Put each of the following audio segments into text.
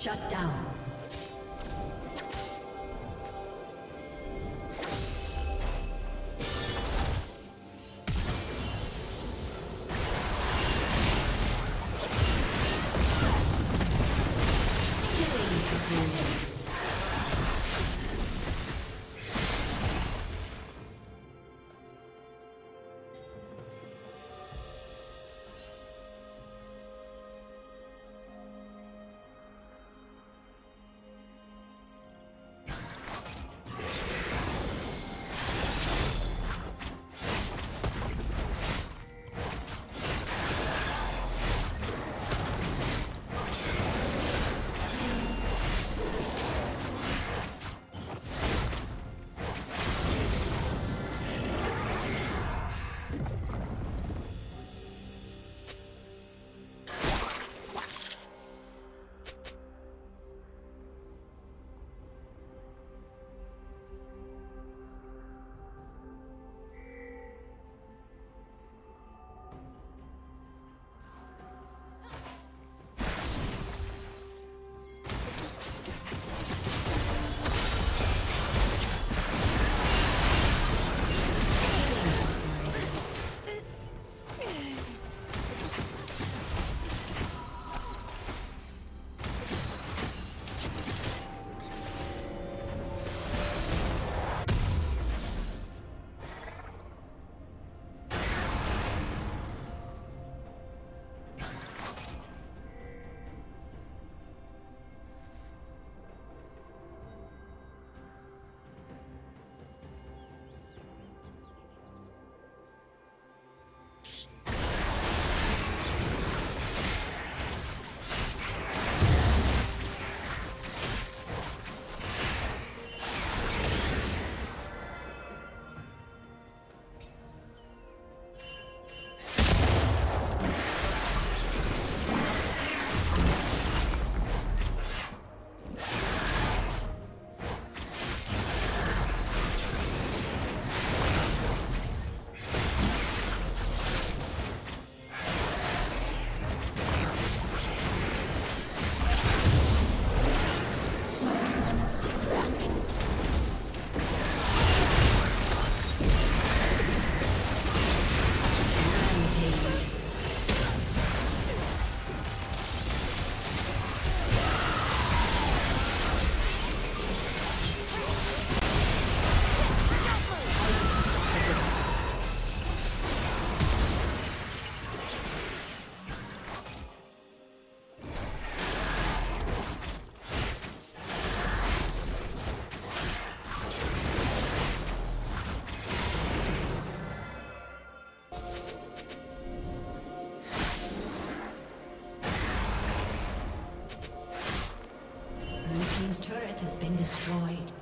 Shut down. Destroyed.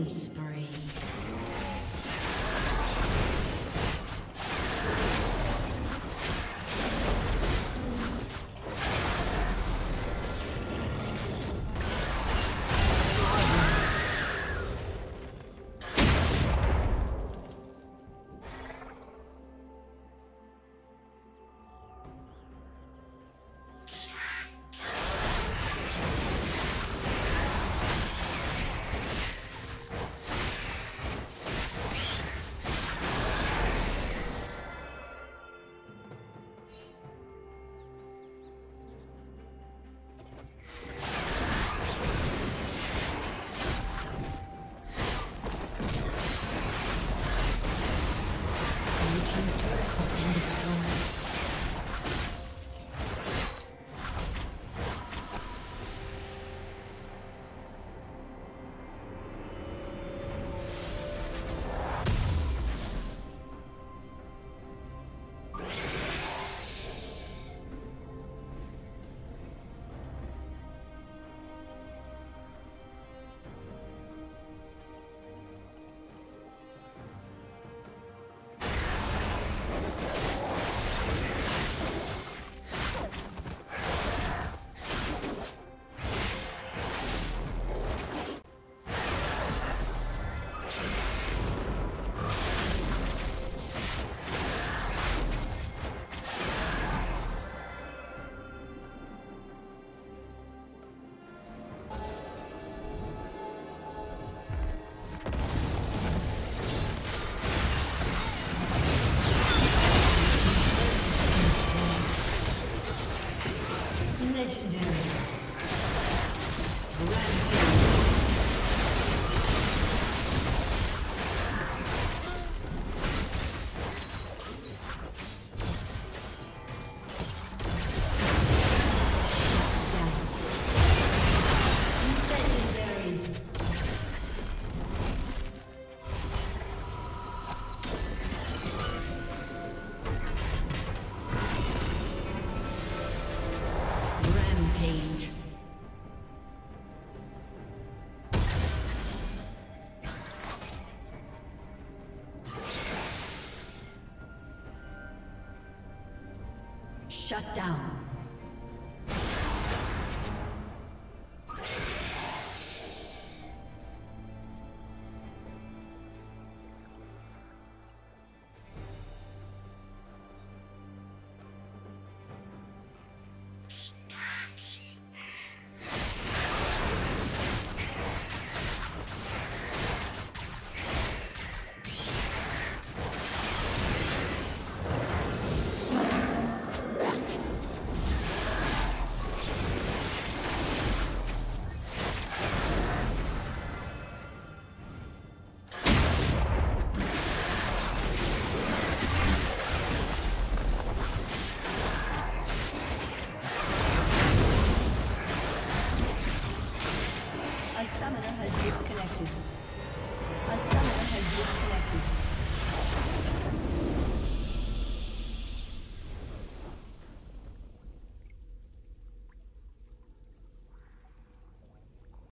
Killing spree. Shut down.